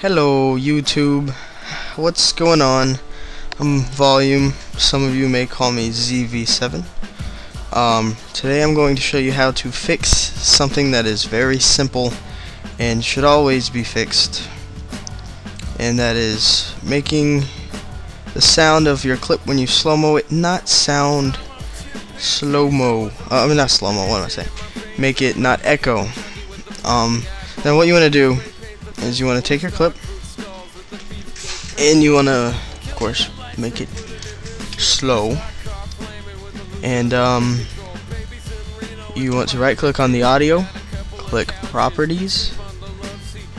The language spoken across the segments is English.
Hello YouTube, what's going on? I'm Volume, some of you may call me ZV7. Um, today I'm going to show you how to fix something that is very simple and should always be fixed. And that is making the sound of your clip when you slow-mo it not sound slow-mo. Uh, I mean not slow-mo, what am I saying? Make it not echo. Um, then what you want to do is you want to take your clip? And you want to of course make it slow. And um, you want to right click on the audio click properties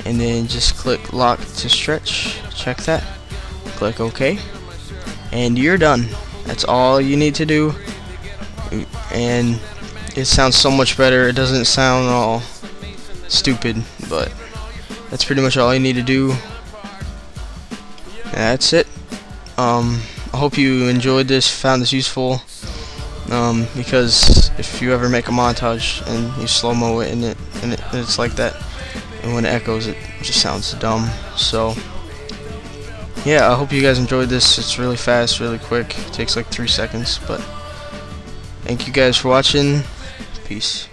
and then just click lock to stretch. Check that. Click OK. And you're done. That's all you need to do. And it sounds so much better. It doesn't sound all stupid but that's pretty much all you need to do. That's it. Um, I hope you enjoyed this found this useful um, because if you ever make a montage and you slow-mo it and, it and it and it's like that and when it echoes it just sounds dumb. So yeah I hope you guys enjoyed this. It's really fast really quick. It takes like three seconds but thank you guys for watching. Peace